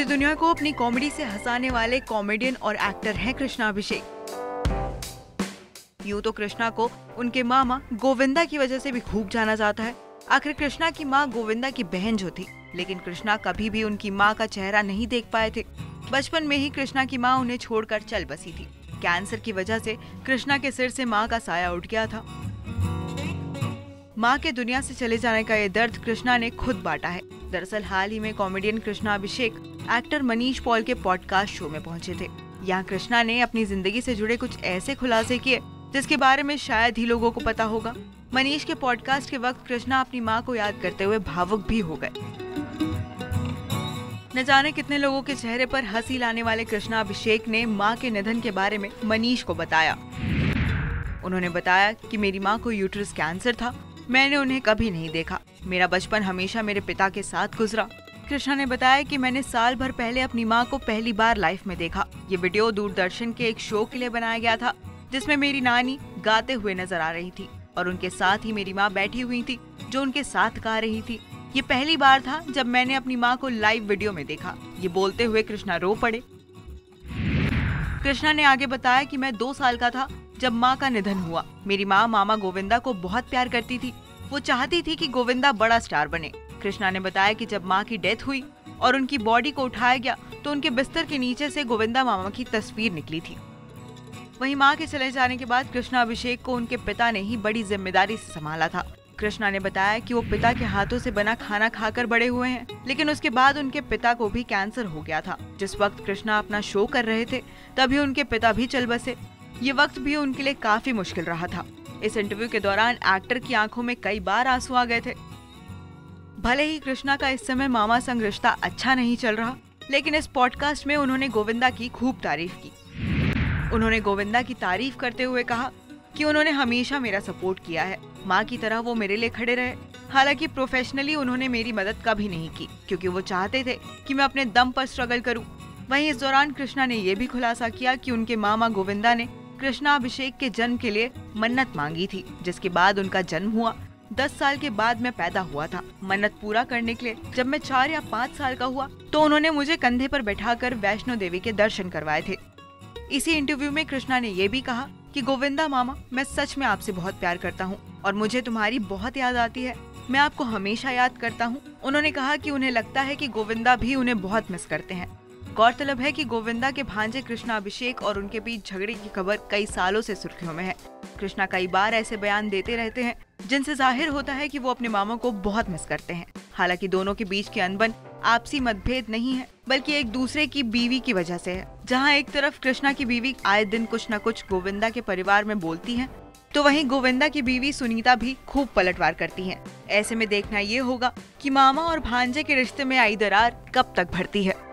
पूरी दुनिया को अपनी कॉमेडी से हंसाने वाले कॉमेडियन और एक्टर हैं कृष्णा अभिषेक यूँ तो कृष्णा को उनके मामा गोविंदा की वजह से भी खूब जाना जाता है। आखिर कृष्णा की माँ गोविंदा की बहन जो थी, लेकिन कृष्णा कभी भी उनकी माँ का चेहरा नहीं देख पाए थे। बचपन में ही कृष्णा की माँ उन्हें छोड़कर चल बसी थी। कैंसर की वजह से कृष्णा के सिर से माँ का साया उठ गया था। माँ के दुनिया से चले जाने का ये दर्द कृष्णा ने खुद बांटा है। दरअसल हाल ही में कॉमेडियन कृष्णा अभिषेक, एक्टर मनीष पॉल के पॉडकास्ट शो में पहुँचे थे। यहाँ कृष्णा ने अपनी ज़िंदगी से जुड़े कुछ ऐसे खुलासे किए, जिसके बारे में शायद ही लोगों को पता होगा। मनीष के पॉडकास्ट के वक्त कृष्णा अपनी माँ को याद करते हुए भावुक भी हो गए। न जाने कितने लोगों के चेहरे पर हँसी लाने वाले कृष्णा अभिषेक ने माँ के निधन के बारे में मनीष को बताया। उन्होंने बताया कि मेरी माँ को यूट्रस कैंसर था, मैंने उन्हें कभी नहीं देखा। मेरा बचपन हमेशा मेरे पिता के साथ गुजरा। कृष्णा ने बताया कि मैंने साल भर पहले अपनी माँ को पहली बार लाइफ में देखा। ये वीडियो दूरदर्शन के एक शो के लिए बनाया गया था, जिसमें मेरी नानी गाते हुए नज़र आ रही थी और उनके साथ ही मेरी माँ बैठी हुई थी, जो उनके साथ गा रही थी। ये पहली बार था जब मैंने अपनी माँ को लाइव वीडियो में देखा। ये बोलते हुए कृष्णा रो पड़े। कृष्णा ने आगे बताया कि मैं दो साल का था जब माँ का निधन हुआ। मेरी माँ मामा गोविंदा को बहुत प्यार करती थी। वो चाहती थी कि गोविंदा बड़ा स्टार बने। कृष्णा ने बताया कि जब माँ की डेथ हुई और उनकी बॉडी को उठाया गया तो उनके बिस्तर के नीचे से गोविंदा मामा की तस्वीर निकली थी। वहीं माँ के चले जाने के बाद कृष्णा अभिषेक को उनके पिता ने ही बड़ी ज़िम्मेदारी से संभाला था। कृष्णा ने बताया कि वो पिता के हाथों से बना खाना खाकर बड़े हुए हैं, लेकिन उसके बाद उनके पिता को भी कैंसर हो गया था। जिस वक्त कृष्णा अपना शो कर रहे थे, तभी उनके पिता भी चल बसे। ये वक्त भी उनके लिए काफ़ी मुश्किल रहा था। इस इंटरव्यू के दौरान एक्टर की आँखों में कई बार आँसू आ गए थे। भले ही कृष्णा का इस समय मामा संग रिश्ता अच्छा नहीं चल रहा, लेकिन इस पॉडकास्ट में उन्होंने गोविंदा की खूब तारीफ़ की। उन्होंने गोविंदा की तारीफ़ करते हुए कहा कि उन्होंने हमेशा मेरा सपोर्ट किया है। माँ की तरह वो मेरे लिए खड़े रहे। हालाँकि प्रोफेशनली उन्होंने मेरी मदद कभी नहीं की, क्योंकि वो चाहते थे कि मैं अपने दम पर स्ट्रगल करूँ। वहीं इस दौरान कृष्णा ने यह भी खुलासा किया कि उनके मामा गोविंदा ने कृष्णा अभिषेक के जन्म के लिए मन्नत मांगी थी, जिसके बाद उनका जन्म हुआ। दस साल के बाद मैं पैदा हुआ था। मन्नत पूरा करने के लिए जब मैं चार या पाँच साल का हुआ तो उन्होंने मुझे कंधे पर बैठाकर वैष्णो देवी के दर्शन करवाए थे। इसी इंटरव्यू में कृष्णा ने ये भी कहा कि, गोविंदा मामा, मैं सच में आपसे बहुत प्यार करता हूँ और मुझे तुम्हारी बहुत याद आती है। मैं आपको हमेशा याद करता हूँ। उन्होंने कहा कि उन्हें लगता है कि गोविंदा भी उन्हें बहुत मिस करते हैं। गौरतलब है कि गोविंदा के भांजे कृष्णा अभिषेक और उनके बीच झगड़े की खबर कई सालों से सुर्खियों में है। कृष्णा कई बार ऐसे बयान देते रहते हैं जिनसे ज़ाहिर होता है कि वो अपने मामा को बहुत मिस करते हैं। हालाँकि दोनों के बीच की अनबन आपसी मतभेद नहीं है बल्कि एक दूसरे की बीवी की वजह से है। जहाँ एक तरफ़ कृष्णा की बीवी आए दिन कुछ न कुछ गोविंदा के परिवार में बोलती हैं, तो वहीं गोविंदा की बीवी सुनीता भी खूब पलटवार करती हैं। ऐसे में देखना ये होगा कि मामा और भांजे के रिश्ते में आई दरार कब तक भरती है।